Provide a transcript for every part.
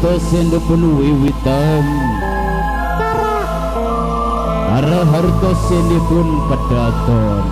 Kita sendok penuhi witan Para harta sendok pun pedaton.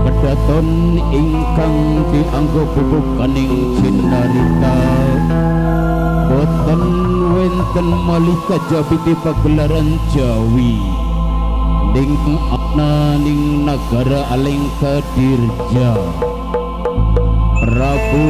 Pedaton ingkang dianggap bubuk kaning cinarita Boten wonten malih kajabi pagelaran jawi. Ning anak ning nagara aling kadirja Prabu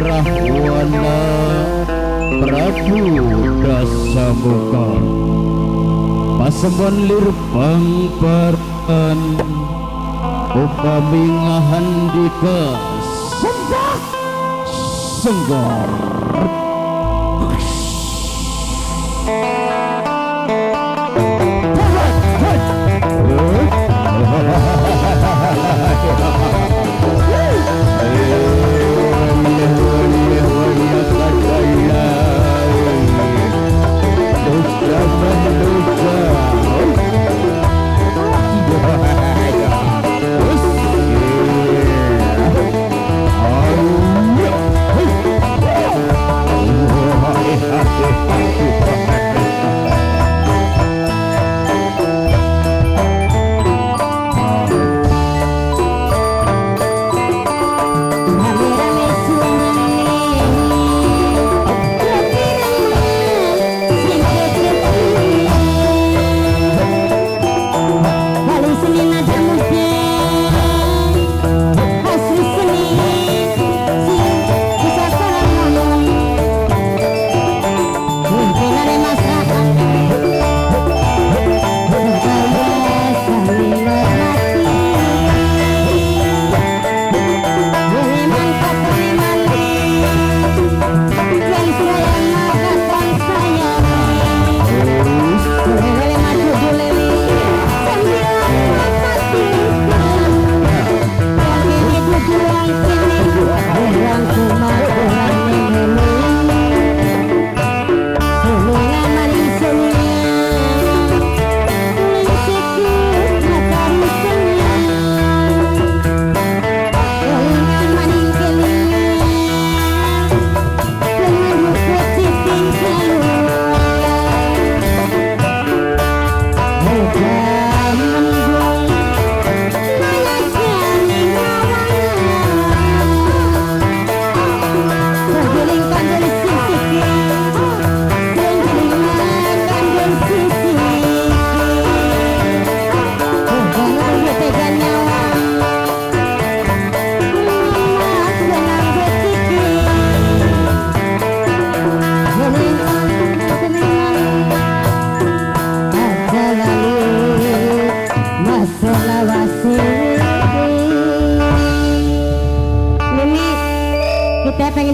Rahwana. Prabu Dasamuka. Pasemon lirbang parpan Upami ngahandika. Senggak Senggar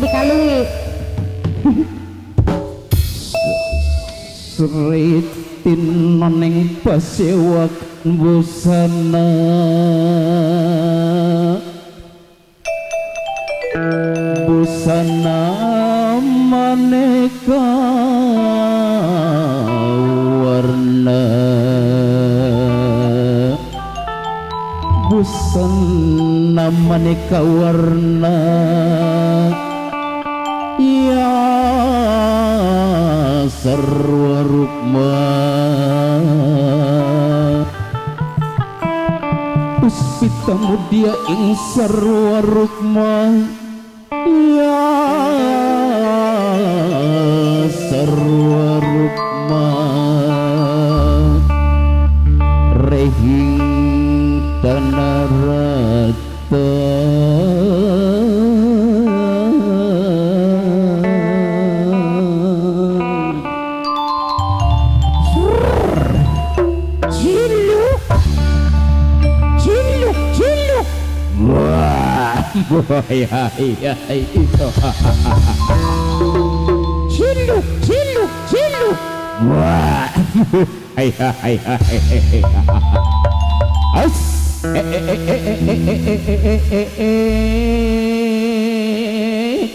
dikalungi Sritin neng pasewak Busana sarwarukma Usitamudya ing sarwarukma Cilu, cilu, cilu. Wah. Hai hai hai hai. Aus.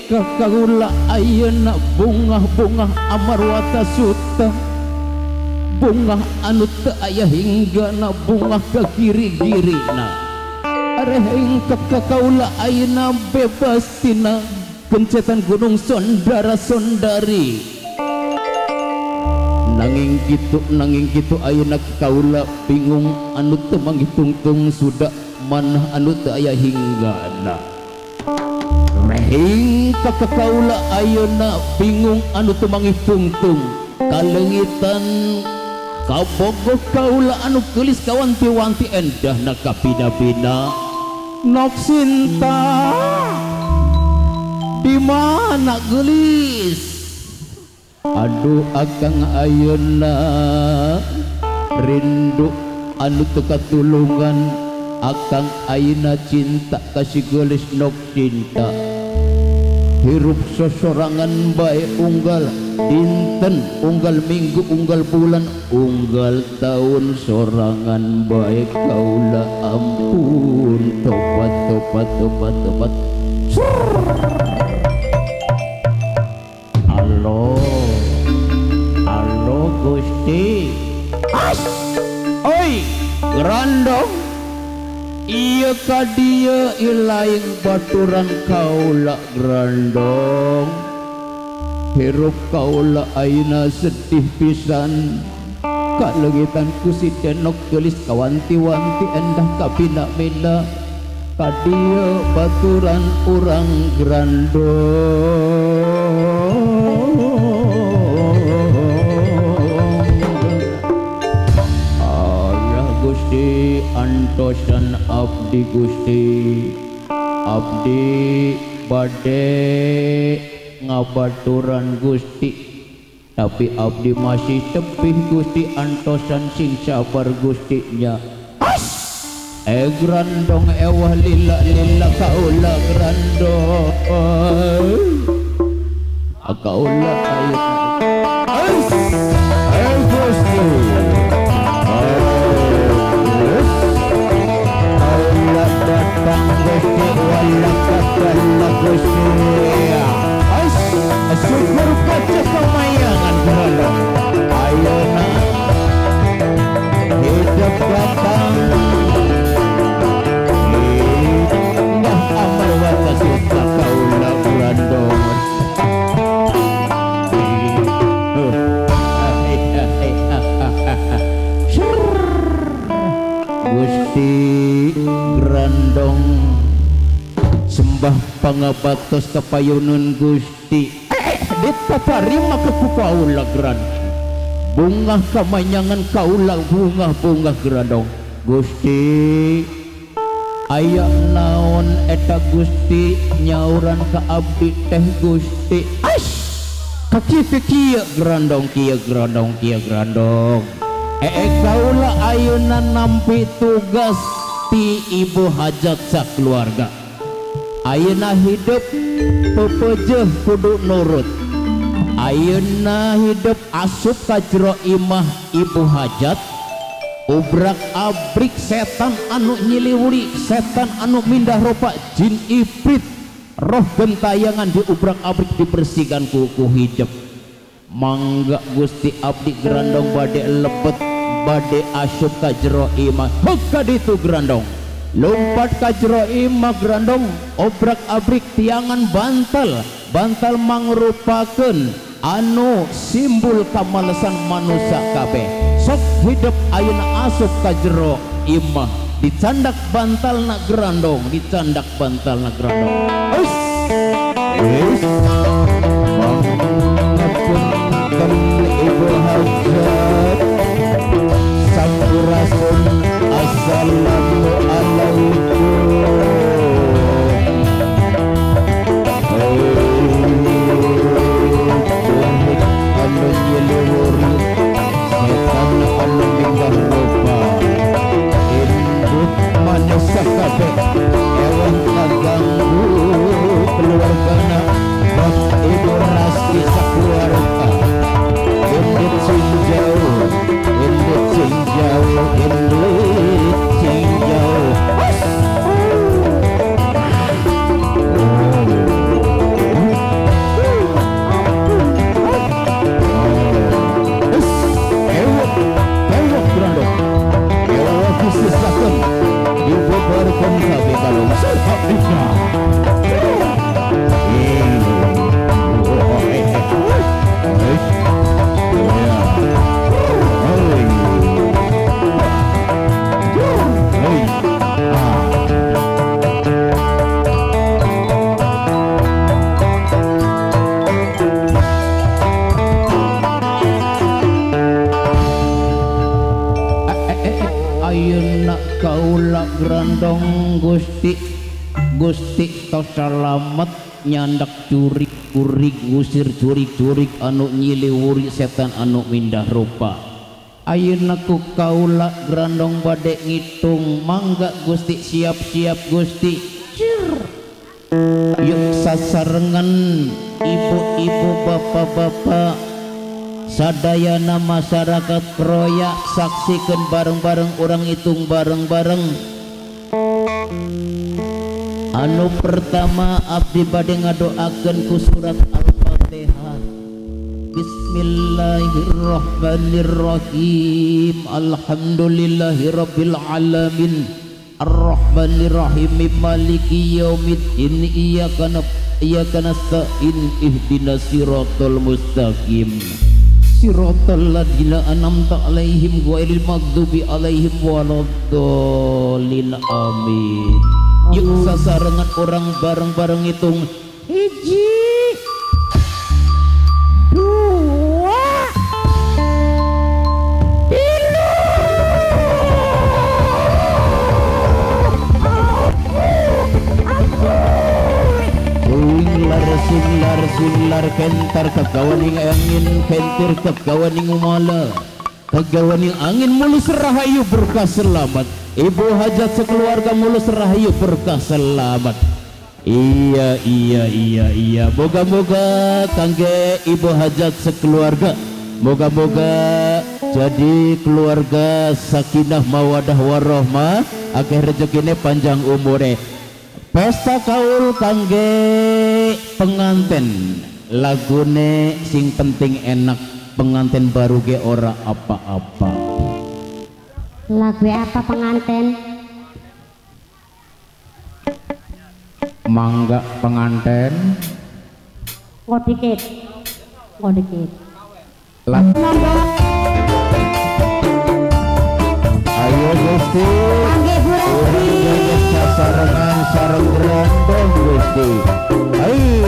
Kakagula ayeuna bungah-bungah amarwata suta bunga anu ayah hingga hinggana bungah ka kiri-girina arehing kakakaula aina bebas tina pencetan gunung sondara sondari. Nanging gitu nanging gitu ayeuna kaula bingung anu teu manggitungtung sudah manah anu teu aya hinggana. Rehing kakakaula ayeuna bingung anu teu manggitungtung kalengitan kabogoh kaula anu gelis kawanti-wanti endah na kapina-pina. Novinta di mana gelis? Aduh Akang Ayeuna rindu anu teu katulungan. Akang Ayeuna cinta kasih gelis nok cinta hirup sesorangan baik unggal. Dinten unggal minggu unggal bulan unggal tahun sorangan bae kaula ampun. Tobat tobat tobat tobat Halo Halo Gusti. As Oi Grandong Iya kadia ilaing baturan kaula grandong Hirup kaula aina sedih pisan. Kalengitan ku si denok gelis kawanti-wanti endah kabina mina Kadia baturan urang grandong Gusti antosan abdi Gusti. Abdi bade ngabaturan Gusti. Tapi abdi masih tepih Gusti antosan sing sabar Gustinya. Eh grandong ewah lila lila kaula grandong. Ah, Kaula ayo Eh Gusti Allah datang Gusti wala kakala Gusti Grandong. Pangabatos kapayunan Gusti. Eh, dit paparima ke bunga kemanyangan kaulang bunga-bunga geradong. Gusti ayak naon eta Gusti nyauran ke Abdi teh Gusti. Grandong kia grandong kia grandong e Kaula ayuna nampi tugas ti ibu hajat sa keluarga. Ayeuna hidup pepejeh kudu nurut. Ayeuna hidup asup ka jero imah ibu hajat. Ubrak abrik setan anu nyiliwuri setan anu mindah rupa jin ifrit roh gentayangan di ubrak abrik dibersihkan kuku hidup mangga gusti abdi gerandong bade lepet bade asup ka jero imah. Maka ditu gerandong. Lompat ka jero imah gerandong obrak abrik tiangan bantal. Bantal mangrupakeun anu simbol kamalesan manusia kabeh. Sok hidup ayeuna asup ka jero. Imah dicandak bantal na gerandong dicandak bantal na gerandong. Us. Ibu hajat Sampurasun Assalamualaikum nyandak curik kurik ngusir curik-curik anu nyiliwuri setan anu mindah rupa. Ayenaku kaula grandong bade ngitung mangga Gusti siap-siap Gusti. Cir. yuk sasarengan ibu-ibu bapak-bapak. Sadayana masyarakat kroyak saksikan bareng-bareng orang hitung bareng-bareng. Anu pertama abdi bade ngadoakeun ku surat al-fatihah Bismillahirrahmanirrahim. Alhamdulillahirabbil alamin Ar-Rahmanirrahim. Maliki yaumiddin. Iyyaka na'budu iyyaka nasta'in. Ihdinas siratal mustaqim Siratal ladzina an'amta 'alaihim ghairil maghdubi alaihim waladdallin amin Yuk sasarengan orang bareng-bareng hitung Hiji. Dua. Singlar singlar kentar angin kentir kagawaning umala kagawaning angin mulus rahayu berkah selamat. Ibu hajat sekeluarga mulus rahayu berkah selamat. Iya iya iya iya. Moga-moga kangge ibu hajat sekeluarga. Moga-moga jadi keluarga sakinah mawadah warohmah. Akhir rezekine panjang umure Pesta kaul kangge penganten lagune sing penting enak penganten baru ge ora apa-apa Lagu apa pengantin? mangga penganten Kok dikit. Kok dikit. lah ayo Gusti Resti. Urang sasarengan sareng grondong Gusti ayo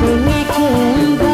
Aku mikir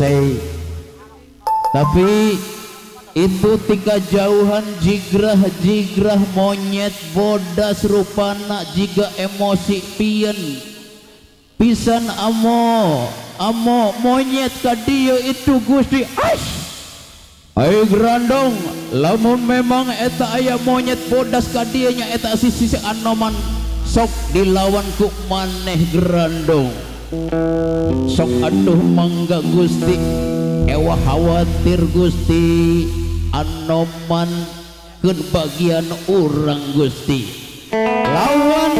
selesai. Tapi itu tika jauhan jigrah-jigrah monyet bodas rupana jika emosi pian. Pisan amo amo monyet kadia itu Gusti. Ash Ayo grandong lamun memang eta ayah monyet bodas kadianya eta sisi anoman sok dilawan ku maneh grandong sok aduh mangga Gusti ewa khawatir Gusti anoman ke bagian orang Gusti. Lawan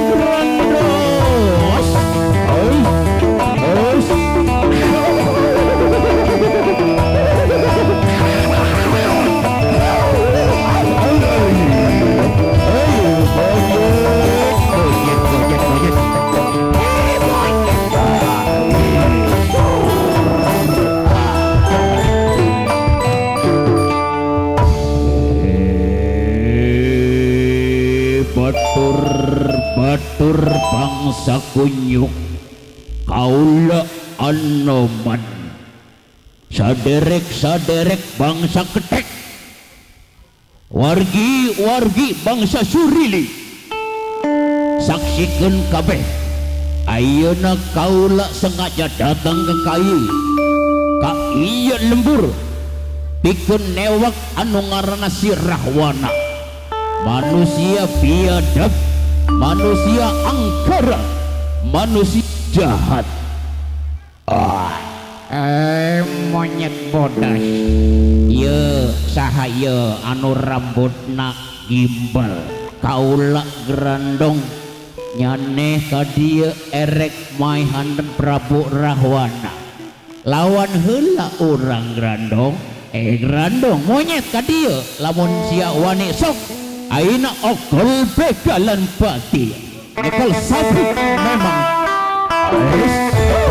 saderek saderek bangsa ketek. Wargi wargi bangsa surili. Saksikan kabeh. Ayeuna kaula sengaja datang ke kayu. Ka iya lembur. Pikeun newak anu ngaranna si Rahwana. Manusia biadab manusia angkara. Manusia jahat. Ah. Eh monyet bodas. Ye sahaya anu rambutna gimbal. Kaula grandong nyaneh kadia erek mai handen Prabu Rahwana. Lawan hela orang grandong eh grandong monyet kadia lamun sia wani sok aina okol begalan pati ekol sapi memang. Aris.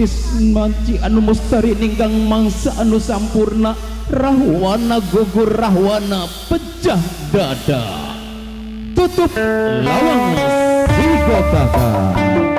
Nitis manci anu mustari ninggang mangsa anu sampurna. Rahwana gugur rahwana pecah dada. Tutup lawang si kakak